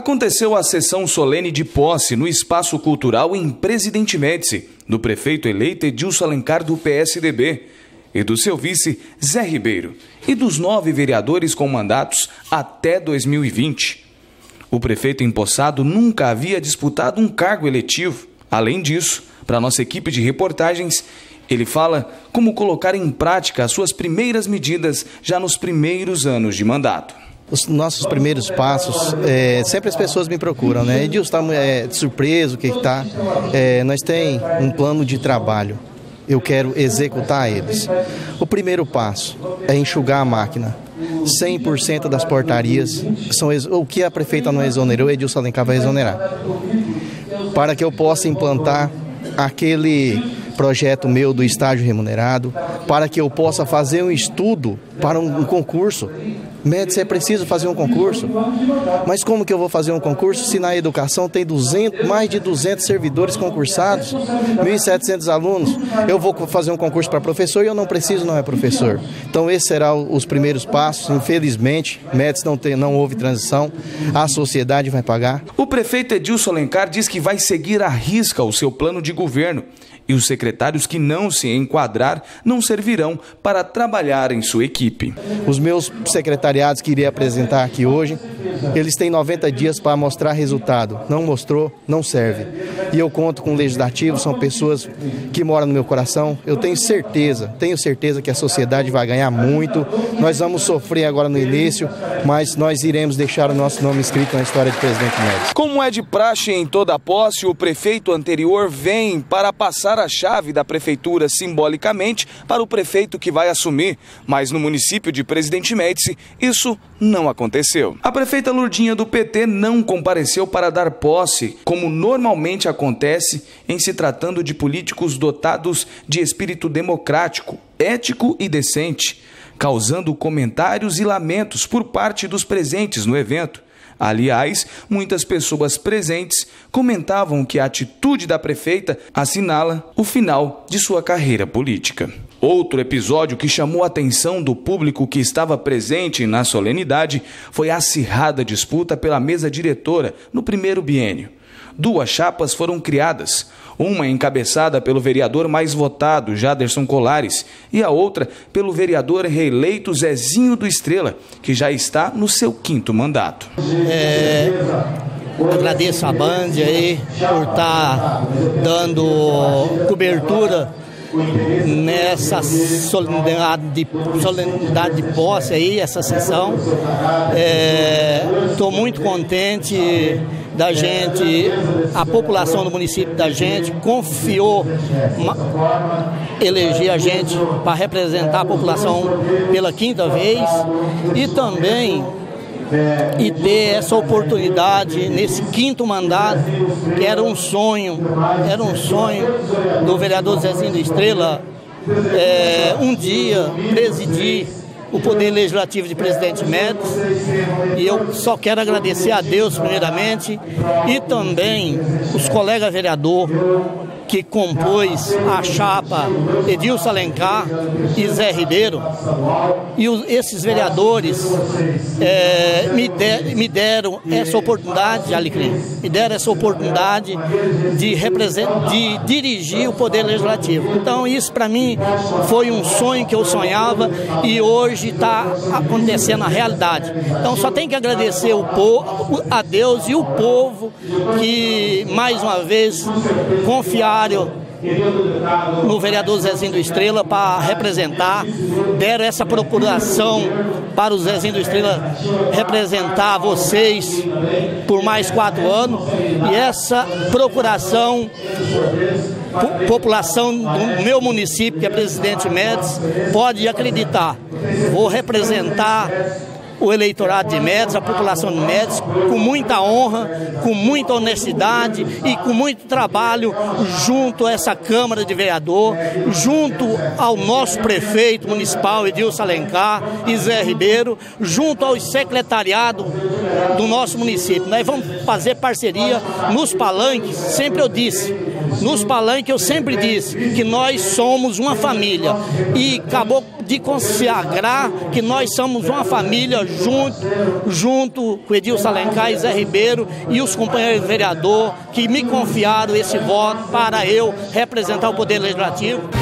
Aconteceu a sessão solene de posse no Espaço Cultural em Presidente Médici, do prefeito eleito Edilson Alencar do PSDB e do seu vice Zé Ribeiro, e dos nove vereadores com mandatos até 2020. O prefeito empossado nunca havia disputado um cargo eletivo. Além disso, para nossa equipe de reportagens, ele fala como colocar em prática as suas primeiras medidas já nos primeiros anos de mandato os nossos primeiros passos, é, sempre as pessoas me procuram, né? Edilson está é, surpreso, o que está? É, nós tem um plano de trabalho eu quero executar eles. O primeiro passo é enxugar a máquina. 100% das portarias são o que a prefeita não exonerou, o Edilson Alencar vai exonerar. Para que eu possa implantar aquele projeto meu do estágio remunerado, para que eu possa fazer um estudo para um, um concurso Médici é preciso fazer um concurso. Mas como que eu vou fazer um concurso se na educação tem 200, mais de 200 servidores concursados, 1.700 alunos? Eu vou fazer um concurso para professor e eu não preciso, não é professor. Então esses serão os primeiros passos. Infelizmente, Médici não, tem, não houve transição, a sociedade vai pagar. O prefeito Edilson Alencar diz que vai seguir à risca o seu plano de governo e os secretários que não se enquadrar não servirão para trabalhar em sua equipe. Os meus secretariados que iria apresentar aqui hoje, eles têm 90 dias para mostrar resultado. Não mostrou, não serve. E eu conto com o legislativo, são pessoas que moram no meu coração. Eu tenho certeza, tenho certeza que a sociedade vai ganhar muito. Nós vamos sofrer agora no início, mas nós iremos deixar o nosso nome escrito na história de presidente Médici. Como é de praxe em toda a posse, o prefeito anterior vem para passar a chave da prefeitura simbolicamente para o prefeito que vai assumir, mas no município de Presidente Médici isso não aconteceu. A prefeita Lurdinha do PT não compareceu para dar posse, como normalmente acontece em se tratando de políticos dotados de espírito democrático, ético e decente, causando comentários e lamentos por parte dos presentes no evento. Aliás, muitas pessoas presentes comentavam que a atitude da prefeita assinala o final de sua carreira política. Outro episódio que chamou a atenção do público que estava presente na solenidade foi a acirrada disputa pela mesa diretora no primeiro biênio. Duas chapas foram criadas, uma encabeçada pelo vereador mais votado, Jaderson Colares, e a outra pelo vereador reeleito Zezinho do Estrela, que já está no seu quinto mandato. É, agradeço a Band aí por estar tá dando cobertura nessa solenidade de, solenidade de posse aí, essa sessão. Estou é, muito contente da gente, a população do município da gente confiou eleger a gente para representar a população pela quinta vez e também e ter essa oportunidade nesse quinto mandato, que era um sonho, era um sonho do vereador Zezinho da Estrela, é, um dia presidir o Poder Legislativo de Presidente Médici. E eu só quero agradecer a Deus, primeiramente, e também os colegas vereadores que compôs a chapa Edilson Alencar e Zé Ribeiro. E os, esses vereadores é, me, de, me, deram essa oportunidade, Alecrim, me deram essa oportunidade de, de dirigir o Poder Legislativo. Então, isso para mim foi um sonho que eu sonhava e hoje está acontecendo na realidade. Então, só tem que agradecer o povo, a Deus e o povo que, mais uma vez, confiaram no vereador Zezinho do Estrela para representar, deram essa procuração para o Zezinho do Estrela representar vocês por mais quatro anos e essa procuração população do meu município, que é Presidente Médici, pode acreditar. Vou representar o eleitorado de Médici, a população de Médici, com muita honra, com muita honestidade e com muito trabalho junto a essa Câmara de Vereador, junto ao nosso prefeito municipal Edilson Alencar e Zé Ribeiro, junto aos secretariados do nosso município. Nós vamos fazer parceria nos palanques, sempre eu disse, nos palanques eu sempre disse que nós somos uma família e acabou de consagrar que nós somos uma família junto, junto com Edilson Alencar e Zé Ribeiro e os companheiros vereador que me confiaram esse voto para eu representar o Poder Legislativo.